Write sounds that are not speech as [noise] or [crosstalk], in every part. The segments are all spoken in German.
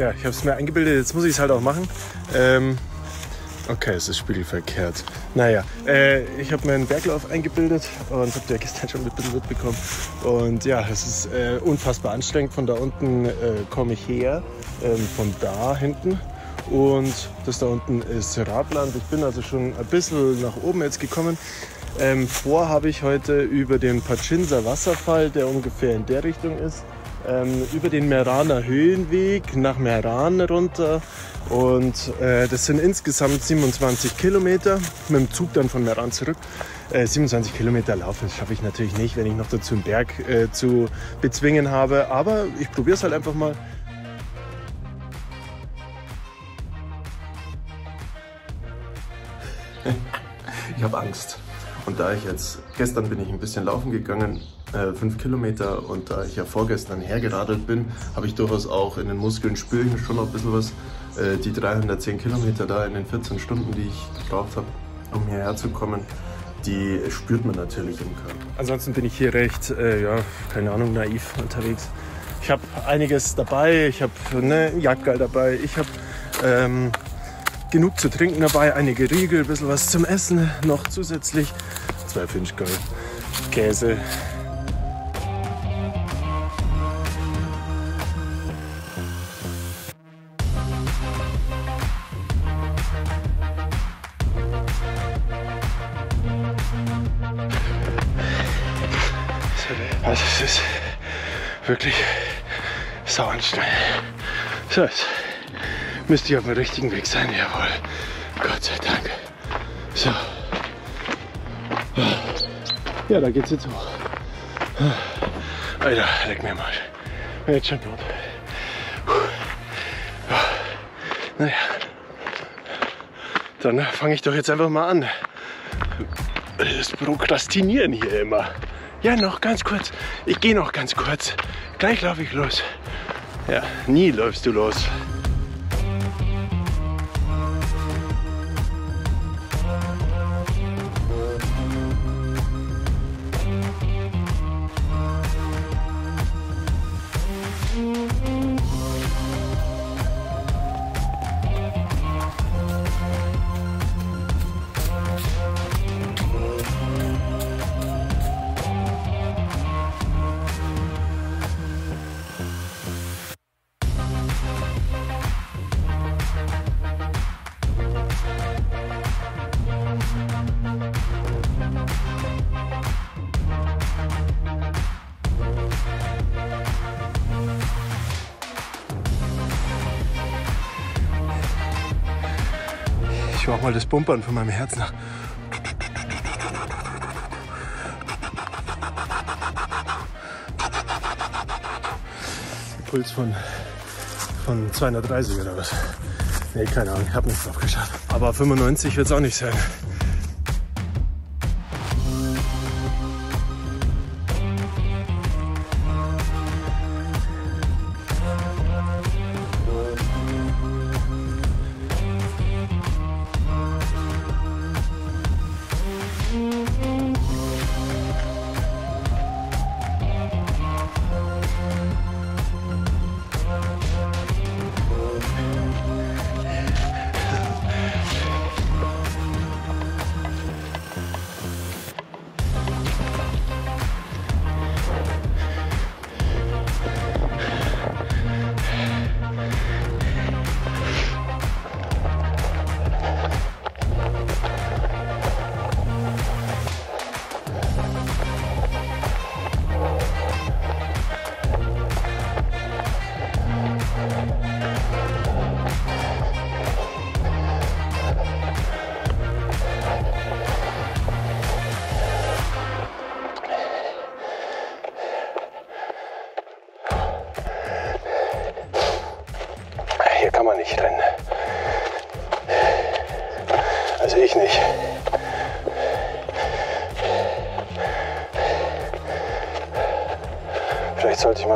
ja, ich habe es mir eingebildet, jetzt muss ich es halt auch machen. Ähm, okay, es ist spiegelverkehrt. Naja, äh, ich habe mir einen Berglauf eingebildet und habe ja gestern schon ein bisschen mitbekommen. Und ja, es ist äh, unfassbar anstrengend. Von da unten äh, komme ich her, ähm, von da hinten. Und das da unten ist Radland. Ich bin also schon ein bisschen nach oben jetzt gekommen. Ähm, vor habe ich heute über den Pachinsa Wasserfall, der ungefähr in der Richtung ist, ähm, über den Meraner Höhenweg nach Meran runter. Und äh, das sind insgesamt 27 Kilometer. Mit dem Zug dann von Meran zurück. Äh, 27 Kilometer laufen, das schaffe ich natürlich nicht, wenn ich noch dazu einen Berg äh, zu bezwingen habe. Aber ich probiere es halt einfach mal. [laughs] Ich habe Angst. Und da ich jetzt, gestern bin ich ein bisschen laufen gegangen, äh, fünf Kilometer, und da ich ja vorgestern hergeradelt bin, habe ich durchaus auch in den Muskeln spüre ich schon noch ein bisschen was. Äh, die 310 Kilometer da in den 14 Stunden, die ich gebraucht habe, um hierher zu kommen, die spürt man natürlich im Körper. Ansonsten bin ich hier recht, äh, ja, keine Ahnung, naiv unterwegs. Ich habe einiges dabei, ich habe ne, Jagdgeil dabei, ich habe ähm, genug zu trinken dabei, einige Riegel, ein bisschen was zum Essen noch zusätzlich. Zwei Finchgeil, Käse. Also es ist wirklich sau anstrengend. So, jetzt müsste ich auf dem richtigen Weg sein. Jawohl. Gott sei Dank. So. Ja, da geht's jetzt hoch. Alter, leck mir mal. Jetzt schon tot. Naja. Dann fange ich doch jetzt einfach mal an. Das Prokrastinieren hier immer. Ja, noch ganz kurz. Ich gehe noch ganz kurz. Gleich laufe ich los. Ja, nie läufst du los. Mach mal das Bumpern von meinem Herz nach. Puls von, von 230 oder was? Nee, keine Ahnung, ich habe nicht drauf geschaut. Aber 95 wird es auch nicht sein.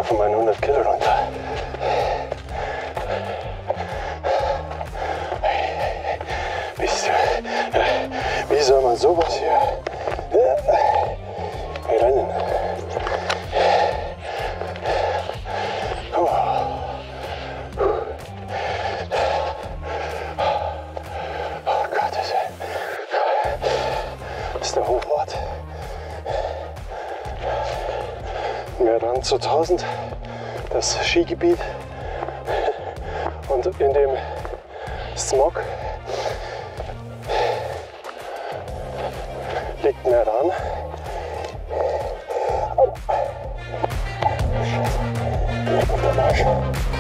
Mal von meinen 100 Kilo runter. Wie, wie soll man sowas hier 2000, das Skigebiet. Und in dem Smog liegt Meran. Solche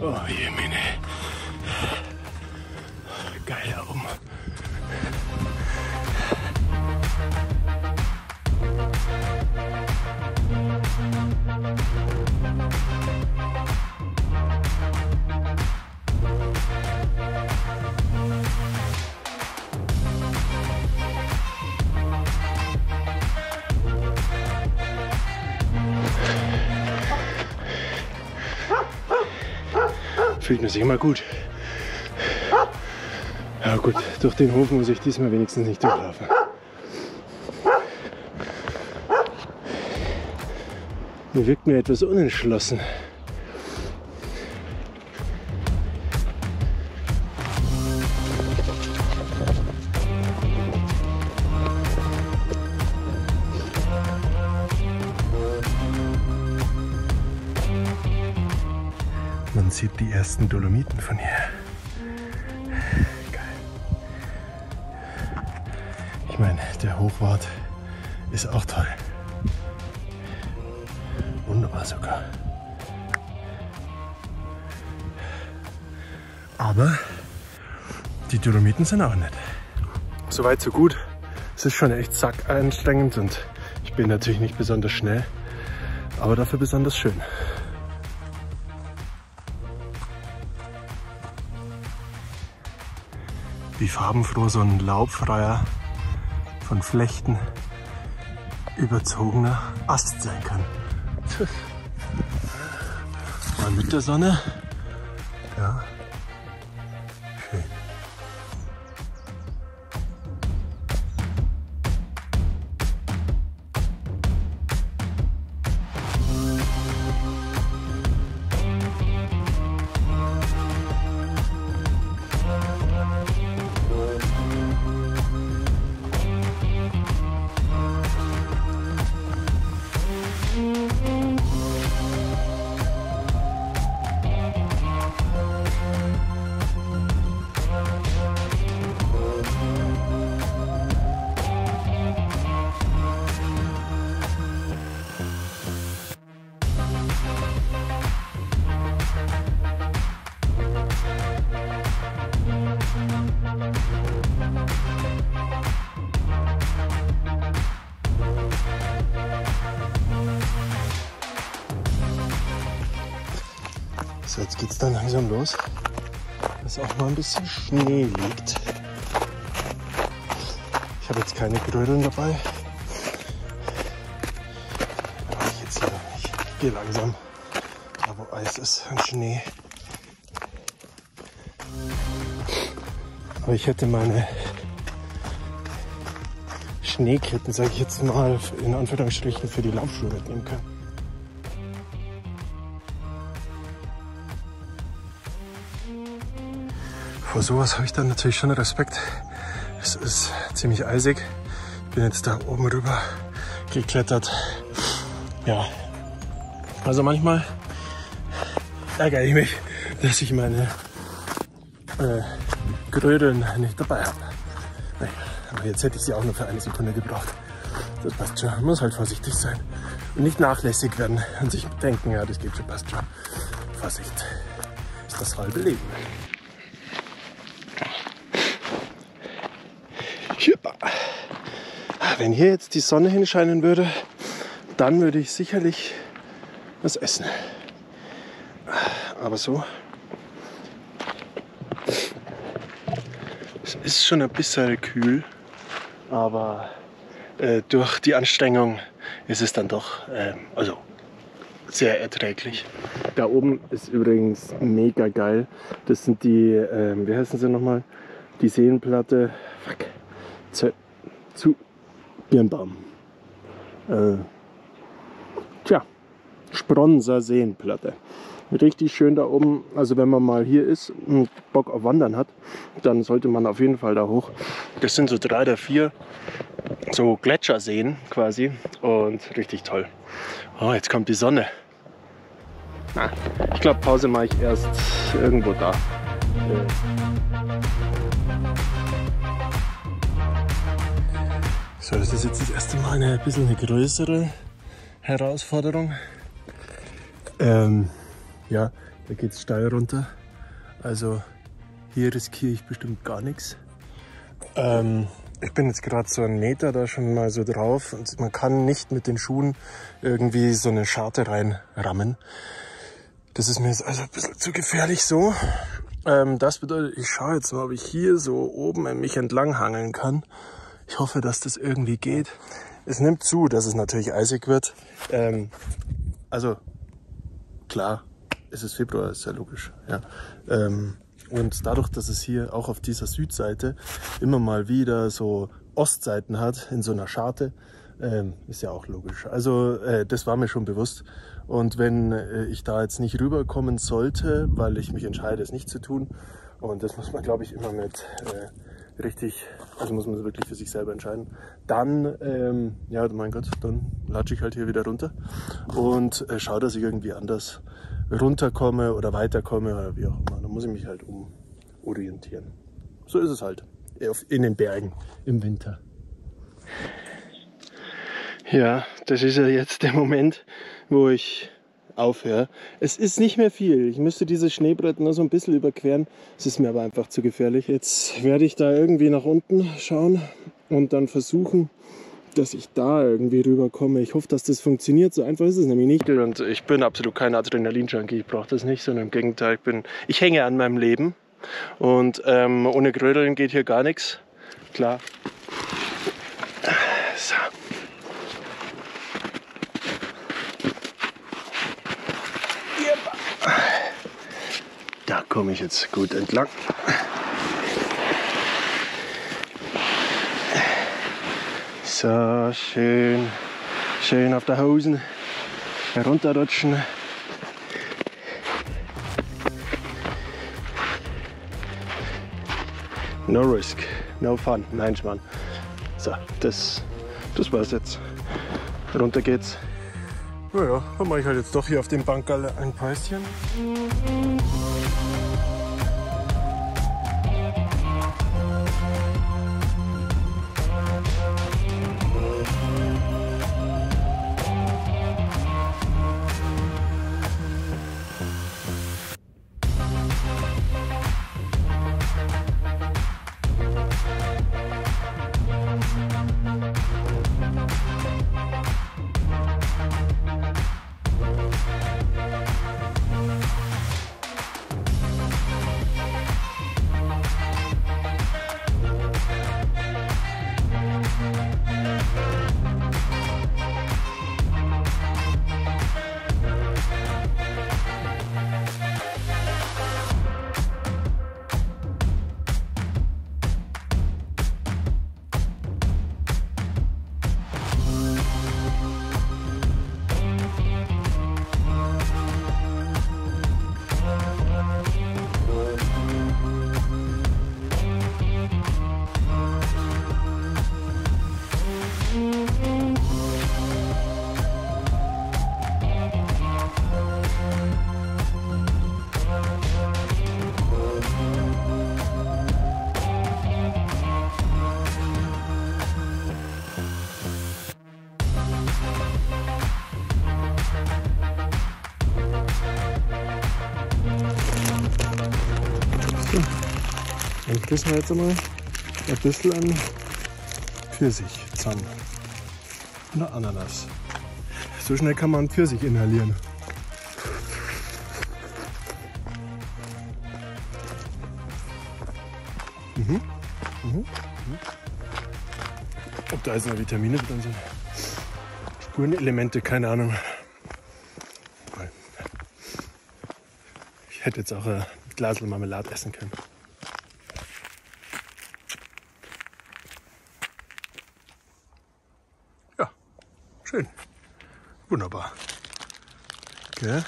Oh je, Fühlt man sich immer gut. Ja gut, durch den Hof muss ich diesmal wenigstens nicht durchlaufen. Mir wirkt mir etwas unentschlossen. Die ersten Dolomiten von hier. Geil. Ich meine, der Hochwart ist auch toll. Wunderbar sogar. Aber die Dolomiten sind auch nett. Soweit, so gut. Es ist schon echt sackanstrengend und ich bin natürlich nicht besonders schnell, aber dafür besonders schön. Wie farbenfroh so ein laubfreier, von Flechten überzogener Ast sein kann. Mal mit der Sonne. Ja. Dass auch mal ein bisschen Schnee liegt. Ich habe jetzt keine Grödeln dabei. Aber ich jetzt hier. Ich gehe langsam, da wo Eis ist und Schnee. Aber ich hätte meine Schneeketten, sage ich jetzt mal, in Anführungsstrichen für die Laufschuhe mitnehmen können. Vor sowas habe ich dann natürlich schon Respekt. Es ist ziemlich eisig. Ich bin jetzt da oben rüber geklettert. Ja, also manchmal ärgere ich mich, dass ich meine äh, Grödeln nicht dabei habe. Naja, aber jetzt hätte ich sie auch nur für eine Sekunde gebraucht. Das passt schon. Man muss halt vorsichtig sein und nicht nachlässig werden und sich denken, ja, das geht schon, passt schon. Vorsicht ist das halbe Leben. Wenn hier jetzt die Sonne hinscheinen würde, dann würde ich sicherlich was essen. Aber so Es ist schon ein bisschen kühl, aber äh, durch die Anstrengung ist es dann doch, äh, also sehr erträglich. Da oben ist übrigens mega geil. Das sind die, äh, wie heißen sie nochmal? Die Seenplatte. Fuck. Zu, zu Birnbaum. Äh, tja, Spronser Seenplatte. Richtig schön da oben. Also wenn man mal hier ist und Bock auf Wandern hat, dann sollte man auf jeden Fall da hoch. Das sind so drei oder vier so Gletscherseen quasi und richtig toll. Oh, jetzt kommt die Sonne. Na, ich glaube, Pause mache ich erst irgendwo da. So, das ist jetzt das erste Mal eine bisschen eine größere Herausforderung. Ähm, ja, da geht es steil runter. Also hier riskiere ich bestimmt gar nichts. Ähm, ich bin jetzt gerade so einen Meter da schon mal so drauf und man kann nicht mit den Schuhen irgendwie so eine Scharte reinrammen. Das ist mir jetzt also ein bisschen zu gefährlich so. Ähm, das bedeutet, ich schaue jetzt mal, ob ich hier so oben an mich entlang hangeln kann. Ich hoffe, dass das irgendwie geht. Es nimmt zu, dass es natürlich eisig wird. Ähm, also klar, es ist Februar, ist ja logisch. Ja. Ähm, und dadurch, dass es hier auch auf dieser Südseite immer mal wieder so Ostseiten hat in so einer Scharte, ähm, ist ja auch logisch. Also äh, das war mir schon bewusst. Und wenn äh, ich da jetzt nicht rüberkommen sollte, weil ich mich entscheide, es nicht zu tun, und das muss man, glaube ich, immer mit äh, richtig, also muss man wirklich für sich selber entscheiden, dann, ähm, ja, mein Gott, dann latsche ich halt hier wieder runter und äh, schaue, dass ich irgendwie anders runterkomme oder weiterkomme oder wie auch immer. Da muss ich mich halt umorientieren. So ist es halt in den Bergen im Winter. Ja, das ist ja jetzt der Moment, wo ich aufhöre. Es ist nicht mehr viel. Ich müsste dieses Schneebrett nur so ein bisschen überqueren. Es ist mir aber einfach zu gefährlich. Jetzt werde ich da irgendwie nach unten schauen und dann versuchen, dass ich da irgendwie rüberkomme. Ich hoffe, dass das funktioniert. So einfach ist es nämlich nicht. Und ich bin absolut kein Adrenalin-Junkie. Ich brauche das nicht, sondern im Gegenteil, ich, bin, ich hänge an meinem Leben. Und ähm, ohne Grödeln geht hier gar nichts. Klar. Komme ich jetzt gut entlang. So, schön, schön auf der Hosen herunterrutschen. No risk, no fun. Nein, Schmarrn. So, das, das war's jetzt. Runter geht's. Naja, dann mache ich halt jetzt doch hier auf dem Bankerl ein Päuschen. Küssen wir jetzt einmal ein bisschen an Pfirsich zusammen. Oder Ananas. So schnell kann man Pfirsich inhalieren. Mhm. Mhm. Ob da jetzt noch Vitamine drin sind? Spurenelemente, keine Ahnung. Ich hätte jetzt auch ein Glas Marmelade essen können. Schön. Wunderbar. Okay.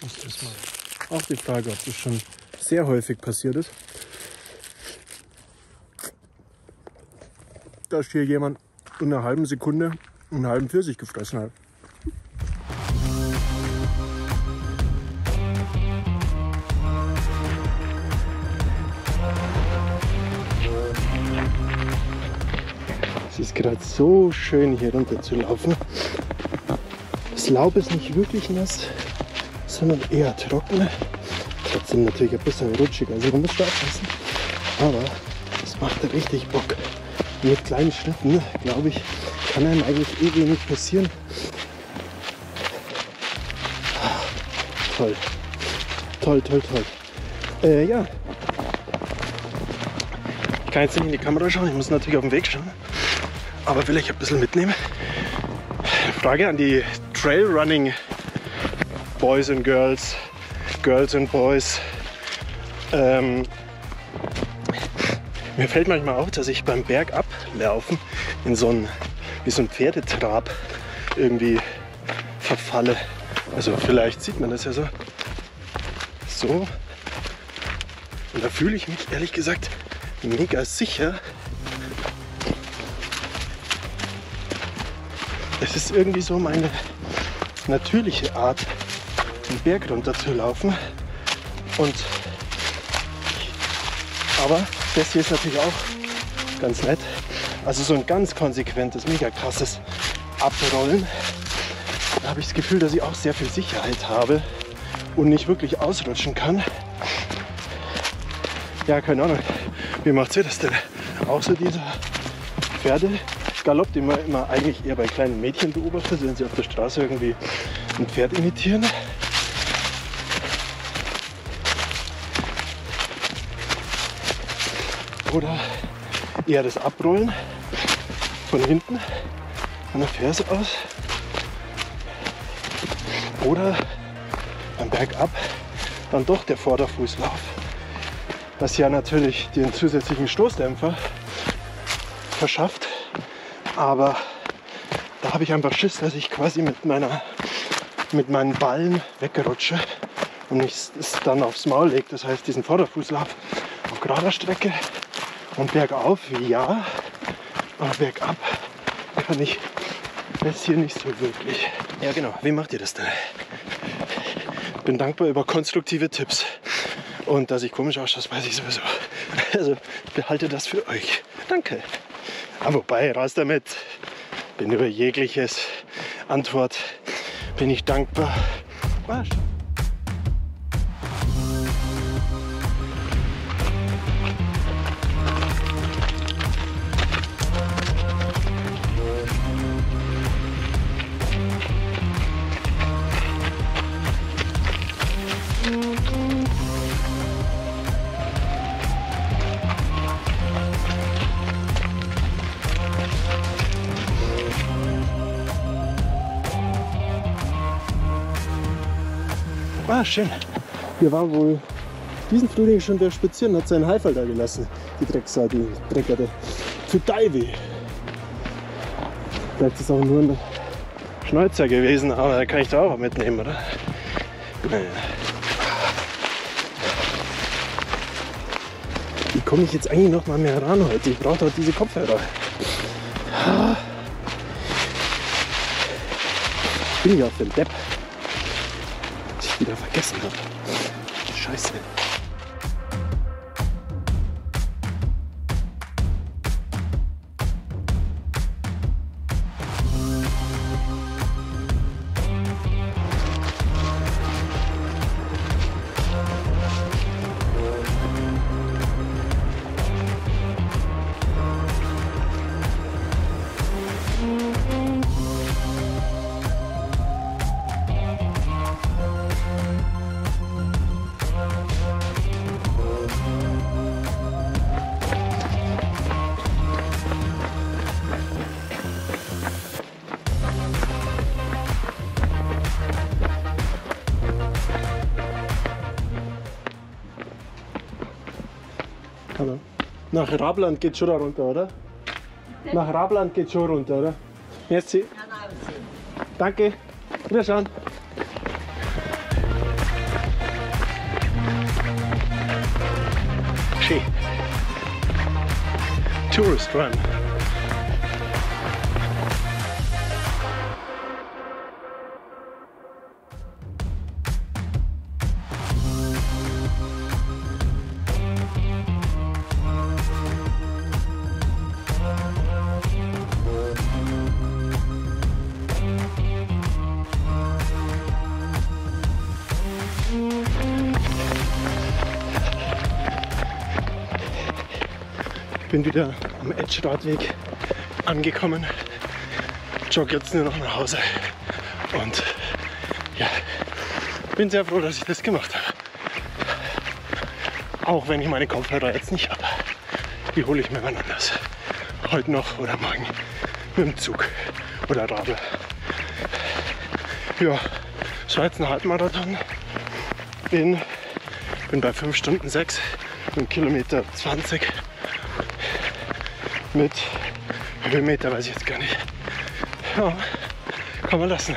Das ist mal auch die Frage, ob das schon sehr häufig passiert ist. Dass hier jemand in einer halben Sekunde einen halben Pfirsich gefressen hat. Ist gerade so schön hier runter zu laufen. Das Laub ist nicht wirklich nass, sondern eher trocken. Trotzdem natürlich ein bisschen rutschig, also man muss da aufpassen. Aber es macht richtig Bock. Mit kleinen Schritten, glaube ich, kann einem eigentlich eh wenig passieren. Toll. Toll, toll, toll. Äh, ja. Ich kann jetzt nicht in die Kamera schauen, ich muss natürlich auf den Weg schauen. Aber will ich ein bisschen mitnehmen. Frage an die Trailrunning Boys and Girls, Girls and Boys. Ähm, mir fällt manchmal auf, dass ich beim Bergablaufen in so einen, wie so ein Pferdetrab irgendwie verfalle. Also vielleicht sieht man das ja so. So. Und da fühle ich mich ehrlich gesagt mega sicher. Es ist irgendwie so meine natürliche Art, den Berg runter zu laufen. Und aber das hier ist natürlich auch ganz nett. Also so ein ganz konsequentes, mega krasses Abrollen. Da habe ich das Gefühl, dass ich auch sehr viel Sicherheit habe und nicht wirklich ausrutschen kann. Ja, keine Ahnung. Wie macht ihr das denn? Auch so dieser Pferdegalopp, den man immer eigentlich eher bei kleinen Mädchen beobachtet, wenn sie auf der Straße irgendwie ein Pferd imitieren. Oder eher das Abrollen von hinten von der Ferse aus. Oder beim Bergab dann doch der Vorderfußlauf. Was ja natürlich den zusätzlichen Stoßdämpfer verschafft. Aber da habe ich einfach Schiss, dass ich quasi mit, meiner, mit meinen Ballen wegrutsche und ich es dann aufs Maul lege. Das heißt, diesen Vorderfußlauf auf gerader Strecke und bergauf, ja, aber bergab kann ich das hier nicht so wirklich. Ja genau, wie macht ihr das denn? Bin dankbar über konstruktive Tipps. Und dass ich komisch ausschaue, weiß ich sowieso. Also ich behalte das für euch. Danke. Aber wobei, raus damit. Bin über jegliches Antwort bin ich dankbar. War's. Ah, schön. Hier war wohl diesen Frühling schon der Spazieren, hat seinen Haifall da gelassen. Die Drecksau, die Dreckerte. Zu Daiwi. Vielleicht ist es auch nur ein Schnäuzer gewesen, aber da kann ich da auch mitnehmen, oder? Naja. Wie komme ich jetzt eigentlich noch mal mehr ran heute? Ich brauche doch diese Kopfhörer. Ich bin ja auf dem Depp wieder vergessen habe. Scheiße. Hallo. Nach Rabland geht schon da runter, oder? Nach Rabland geht schon runter, oder? Merci. Danke. Wiederschauen. Schön. Tourist Run. Bin wieder am Edge-Radweg angekommen. Jogge jetzt nur noch nach Hause. Und ja, bin sehr froh, dass ich das gemacht habe. Auch wenn ich meine Kopfhörer jetzt nicht habe. Die hole ich mir wann anders. Heute noch oder morgen mit dem Zug oder Radl. Ja, war jetzt ein Halbmarathon. Bin, bin bei 5 Stunden 6 und Kilometer 20 mit Höhenmeter weiß ich jetzt gar nicht. Ja, kann man lassen.